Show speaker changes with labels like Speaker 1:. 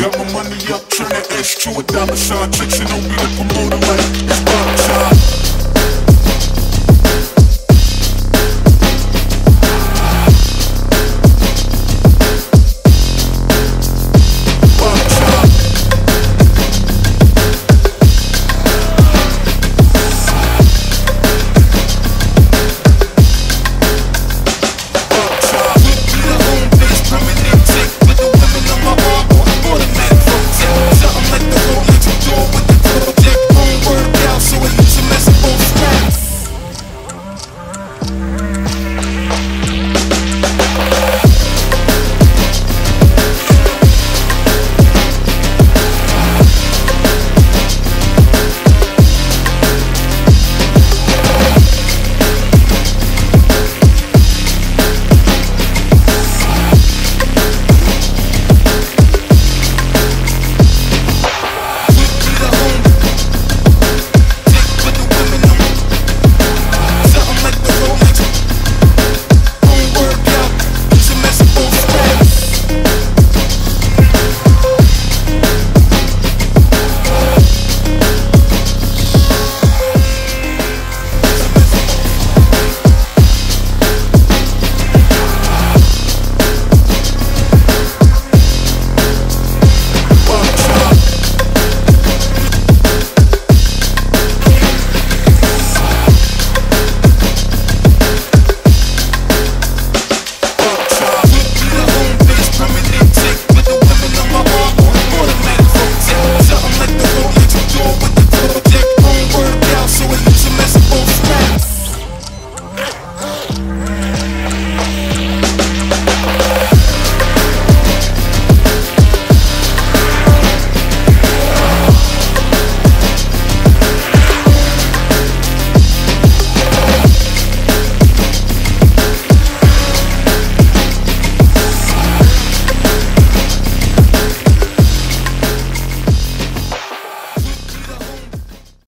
Speaker 1: Got my money up, turn that S to a dollar sign. Tricks and don't be the promoter like.